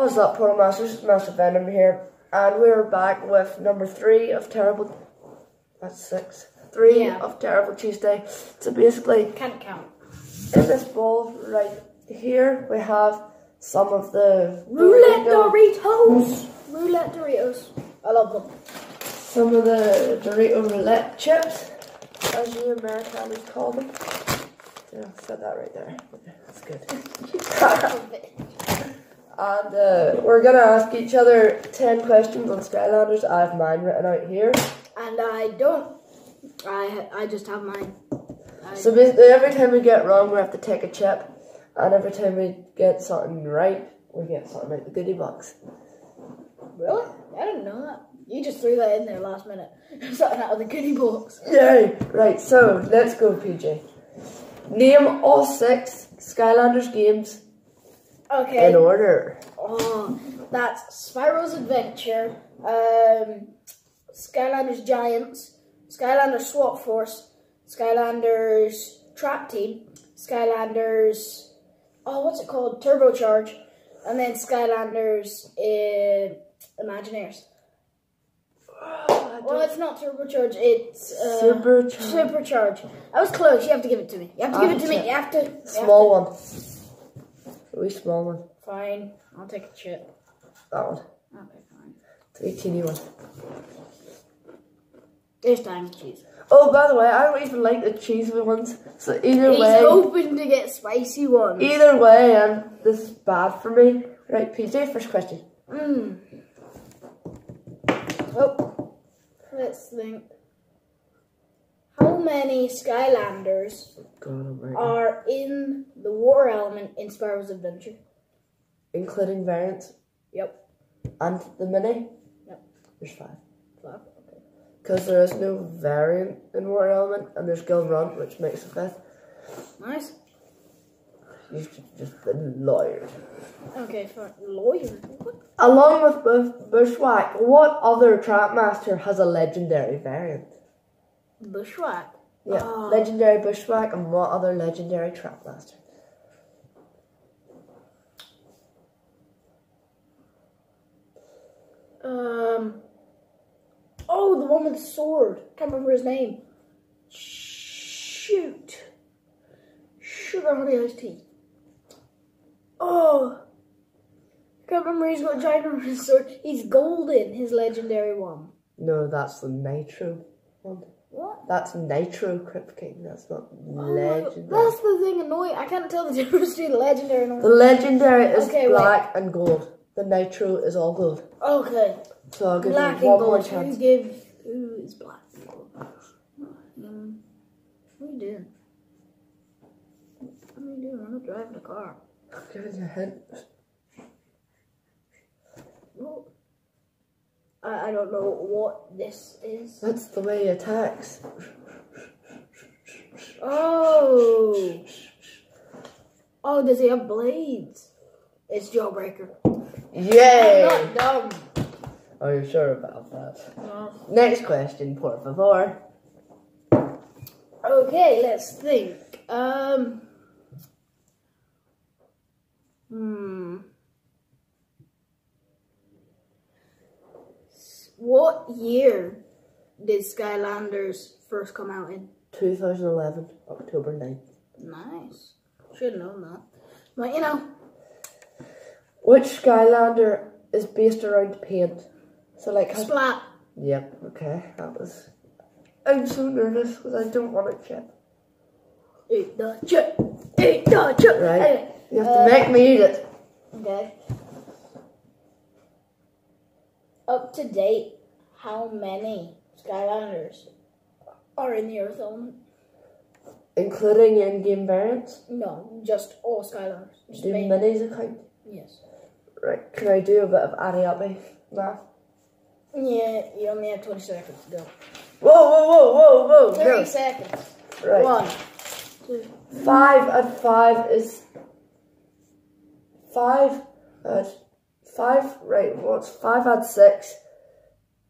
What's up, Portal Masters? Master Venom here, and we're back with number three of Terrible. That's six. Three Yeah. of Terrible Tuesday. So basically, Can't count. in this bowl right here, we have some of the Roulette Doritos. Roulette Doritos. I love them. some of the Dorito roulette chips, as you Americans call them. Yeah, set that right there. That's good. And uh, we're gonna ask each other ten questions on Skylanders. I have mine written out here. and I don't. I I just have mine. I, So basically, every time we get wrong, we have to take a chip, and every time we get something right, we get something out of the goodie box. really? I didn't know that. You just threw that in there last minute. Something out of the goodie box. Yay! Right, so let's go, PJ. Name all six Skylanders games Okay. in order. Oh, that's Spyro's Adventure, um, Skylanders Giants, Skylanders SWAP Force, Skylanders Trap Team, Skylanders, oh, what's it called? Turbocharge, and then Skylanders uh, Imaginators. Well, it's not Turbocharge, it's uh, Supercharge. Supercharge. I was close, you have to give it to me. You have to give it to me, you have to. you have Small one. Three small one. Fine, I'll take a chip. That one. Okay, fine. Three teeny one. This time, cheese. Oh, by the way, I don't even like the cheesy ones. So either way. He's way, hoping to get spicy ones. either way, um, this is bad for me. Right, PJ, first question. Mm. Oh, let's think. How many Skylanders oh God almighty. are in the water element in Spyro's Adventure? Including variants Yep. and the mini. Yep. There's five. Five. Okay. Because there is no variant in Water Element, and there's Gil Run, which makes a fifth. Nice. You should just been lawyers. Okay, fine. Lawyer. Along with Bushwhack, what other Trapmaster has a legendary variant? Bushwhack. Yeah, Oh. legendary Bushwhack, and what other legendary Trapmaster? Um. Oh, the one with the sword. Can't remember his name. Shoot. Sugar honey iced tea. Oh. Can't remember. He's got a giant sword. He's golden. His legendary one. No, that's the Nitro one. What? That's Nitro Krypt King. That's not Oh my- legendary. that's the thing annoying. I can't tell the difference between legendary and all The legendary is Okay, wait. black and gold. The Nitro is all gold. Okay. So I'll give Black you one more gold. Who chance. Who is black and gold? Um, what are you doing? What are you doing? I'm not driving a car. I'm giving you a hint. Well, I, I don't know what this is. That's the way he attacks. Oh. Oh, does he have blades? It's Jawbreaker. Yay! I'm not dumb. Are you sure about that? No. Next question, por favor. Okay, let's think. Um. Hmm. What year did Skylanders first come out in? 2011, October 9th. Nice. Should have known that. But you know, Which Skylander is based around paint? So, like, Splat. yep, okay, that was. I'm so nervous because I don't want to chip. Eat the chip. Eat the chip. Right. Anyway, You have uh, to make me eat it. Okay up to date how many Skylanders are in the Earth element? Including in-game variants? No, just all Skylanders. Just do main. minis account? Yes. Right, can I do a bit of Ariabe math? Yeah, you only have 20 seconds to go. Whoa, whoa, whoa, whoa, whoa! 30 no. seconds. Right. One, two. Five and five is... Five and... 5, right, what's 5 add 6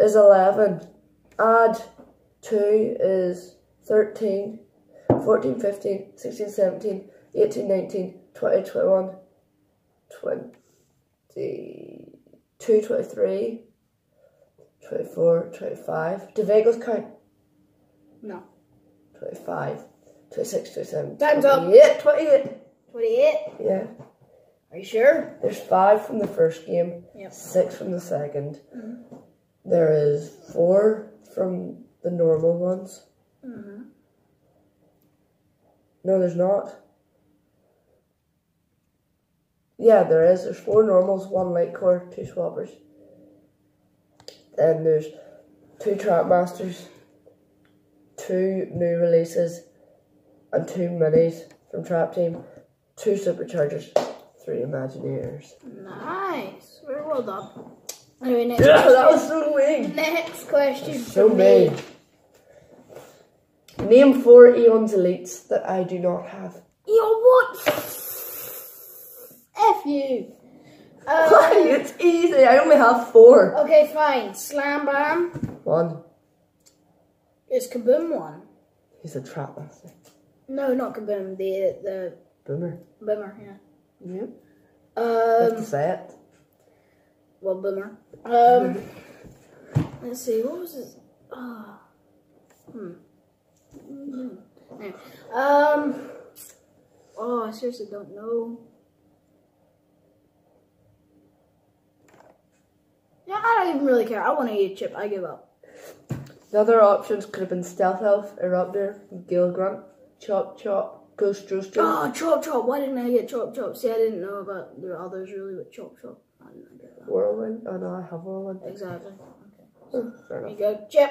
is 11. Add 2 is 13, 14, 15, 16, 17, 18, 19, 20, 21, 22, 23, 24, 25. Do Vegas count? No. 25, 26, 27, Time's 28, up. 28. 28? Yeah. Are you sure? There's five from the first game, Yep. six from the 2nd Mm-hmm. There is four from the normal ones. Mm-hmm. No, there's not. Yeah, there is. There's four normals, one light core, two swappers. Then there's two trap masters, two new releases, and two minis from Trap Team, two superchargers, three Imaginators. Nice. Very well done. Anyway, next Yeah, question. that was so mean. Next question. So for me. Name four Eon's elites that I do not have. Yo, what? F you. Why? Um, It's easy. I only have four. okay, fine. Slam Bam One. is Kaboom one. He's a trap master. No, not Kaboom. The the Boomer. Boomer. Yeah. Yep. To Um. say it. Well, Boomer. Um. let's see. What was his? Oh. Hmm. Anyway, Um. Oh, I seriously don't know. Yeah, I don't even really care. I want to eat a chip. I give up. The other options could have been Stealth Elf, Eruptor, Gill Grunt, Chop Chop, Ghost Roaster. Oh, chop chop. Why didn't I get chop chop? See, I didn't know about the others really, but chop chop. I didn't get that. Whirlwind. Oh no, I have Whirlwind. Exactly. Okay. Oh, fair There enough. you go. Chip.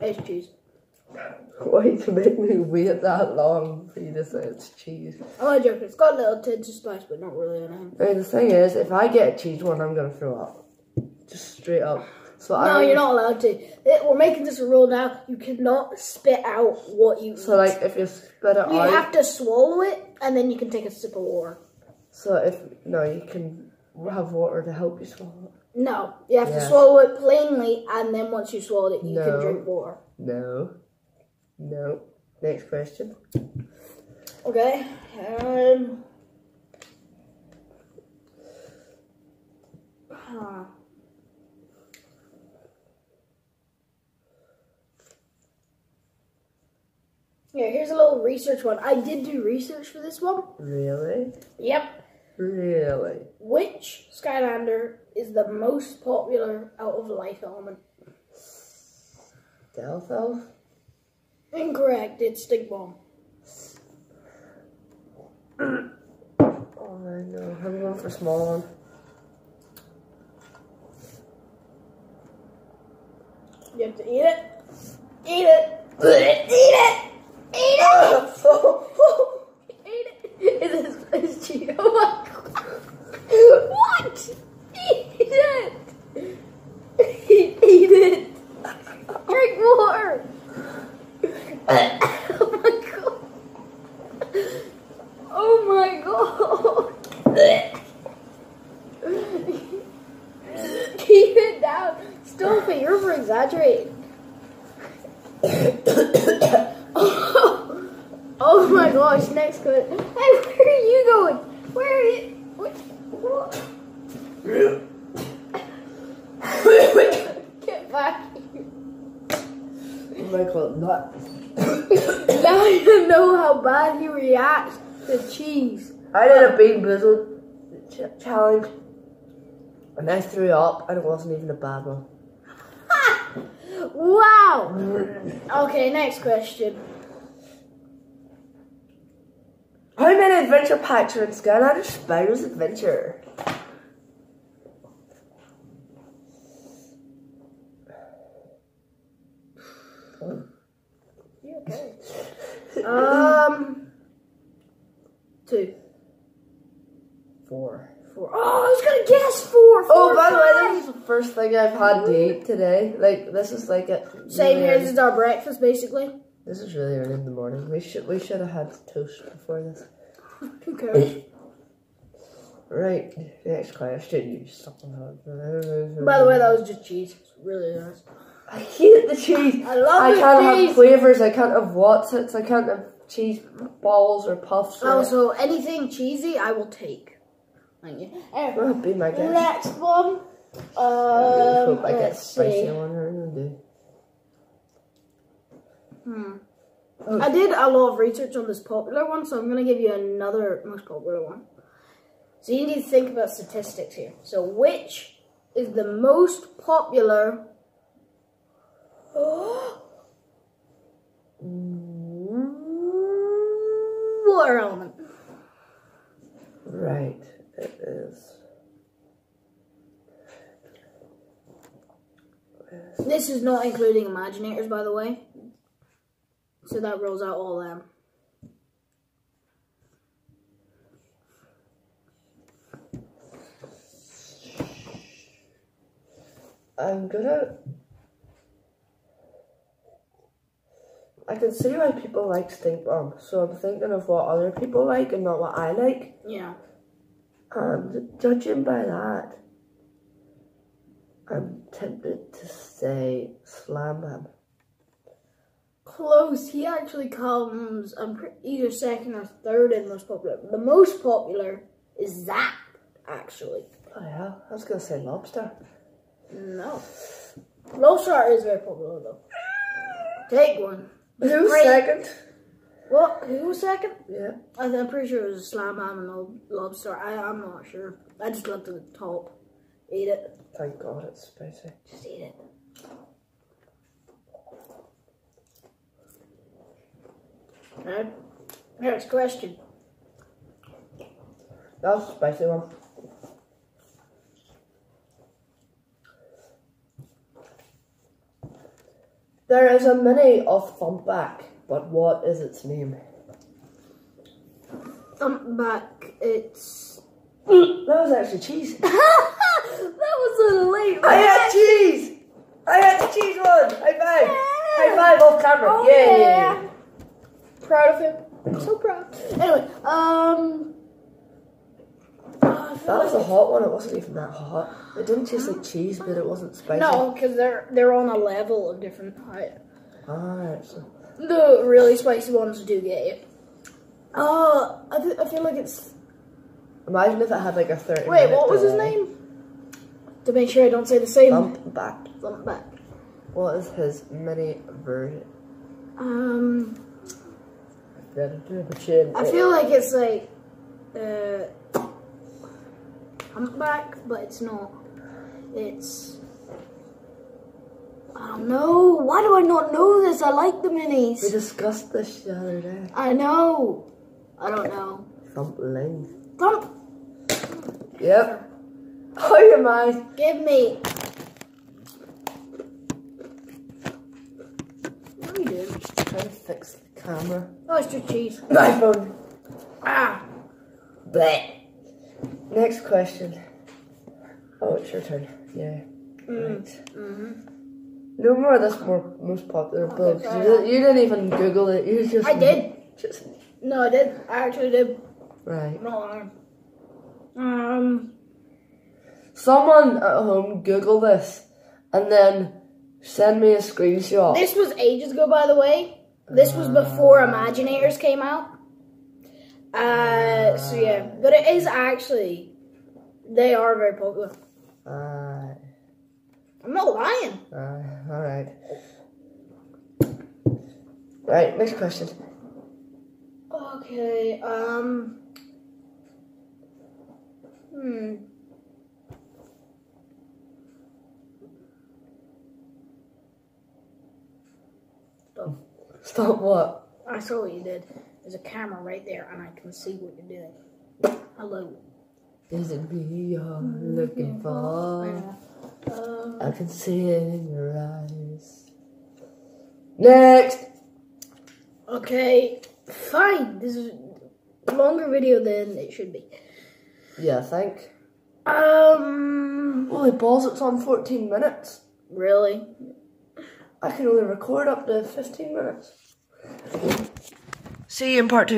It's cheese. Why to make me wait that long for you to say it's cheese? I'm not joking. It's got a little tinge of spice, but not really anything. I mean, the thing is, if I get a cheese one, I'm gonna throw up. Just straight up. So I No, you're not allowed to. We're making this a rule now. You cannot spit out what you So eat. like, if you spit it you out, have to swallow it, and then you can take a sip of water. so if no, you can have water to help you swallow. it. No, you have to swallow it plainly, and then once you swallowed it, you No. can drink water. No. No. Next question. Okay. Um. Huh. Yeah, here's a little research one. I did do research for this one. Really? Yep. Really? Which Skylander is the most popular out of Life Element? Stealth Elf? Incorrect. It's Stink Bomb. Oh, I know. I'm going for small one. You have to eat it. Eat it. Eat it. Eat it. Eat it. It is it's cheese. Oh my god. What? Eat it. Eat it. Drink more. Oh my god. Oh my god. Keep it down. Stop it. You're over exaggerating. Oh, oh my gosh, next question. Hey, where are you going? Where are you? What? what? Get back here. Oh my god, nut. Now you know how bad he reacts to cheese. I did a BeanBoozled ch- challenge. And I threw up, and it wasn't even a bad one. Wow. Okay, next question. How many adventure packs are in Skylander Spyro's Adventure? You okay? um, two, Four. four. Oh, I was gonna guess four. Oh, four, by the way, five. this is the first thing I've had to eat today. Like, this is like a Same really here. This is our breakfast, basically. This is really early in the morning. We should we should have had toast before this. Okay. Right, next question. You. By the way, that was just cheese. It's really nice. I hate the cheese. I love I the can't cheese. have flavors. I can't have Wotsits. I can't have cheese balls or puffs. Or Oh, so anything cheesy, I will take. Thank you. Anyway, be my guest. next one. I really Um, hope I get spicy see. on her. I. Hmm. Oh. I did a lot of research on this popular one, so I'm going to give you another most popular one. So you need to think about statistics here. So which is the most popular water element? Right, it is. This is not including Imaginators, by the way. So that rolls out all them. I'm gonna. I can see why people like stink bomb, so I'm thinking of what other people like and not what I like. Yeah. And judging by that, I'm tempted to say Slam Bam. Close. He actually comes I'm pre- either second or third in most popular. The most popular is Zap, actually. Oh yeah, I was gonna say lobster. No. Lobster is very popular though. Take one. Who's second? What? Who was second? Yeah. I I'm pretty sure it was Slam Bam and Lobster. I, I'm not sure. I just looked at the top. Eat it. Thank God it's spicy. Just eat it. Right. Next question. That's a spicy one. There is a mini of Thumpback, but what is its name? Thump back. It's. That was actually cheese. that was a late. I had cheese! I had the cheese one! High five! High five off camera! Oh, Yay! yeah. Proud of him. I'm so proud. Anyway, um. That was a hot one, it wasn't even that hot. It didn't taste like cheese, but it wasn't spicy. No, because they're they're on a level of different height. Alright, so. The really spicy ones do get you. Uh, I, th- I feel like it's. Imagine if it had like a 30 Wait, what was his delay. name? To make sure I don't say the same. Thumpback. Thump back. What is his mini version? Um, I feel like it's like uh, humpback, but it's not. It's. I don't know. Why do I not know this? I like the minis. We discussed this the other day. I know. I don't know. Thumpling. Thump. Yep. How am I? Give me. What are you doing? Trying to fix the camera. Oh, it's just cheese. My phone. Ah. Bleh. Next question. Oh, it's your turn. Yeah. Mm. Right. hmm No more of this more most popular bugs. You, didn't- you didn't even Google it. You just. I did. Just No, I did. I actually did. right. Lying. Um. Someone at home Google this, and then send me a screenshot. This was ages ago, by the way. This was before Imaginators came out. Uh, so yeah, but it is actually. They are very popular. Uh, I'm not lying. uh, all right. Right. Next question. Okay. Um. Hmm. Stop. Stop. What? I saw what you did. There's a camera right there, and I can see what you're doing. Hello. Is it me you're looking for? know. Um, I can see it in your eyes. Next. okay, fine. This is a longer video than it should be. Yeah, I think. Um, Holy balls! It's on 14 minutes. really? I can only record up to 15 minutes. See you in part two.